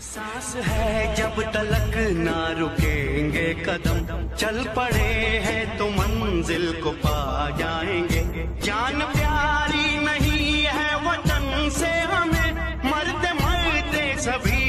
सांस है जब तलक ना रुकेंगे कदम। चल पड़े हैं तो मंजिल को पा जाएँगे। जान प्यारी नहीं है वतन से हमें। मरते मरते सभी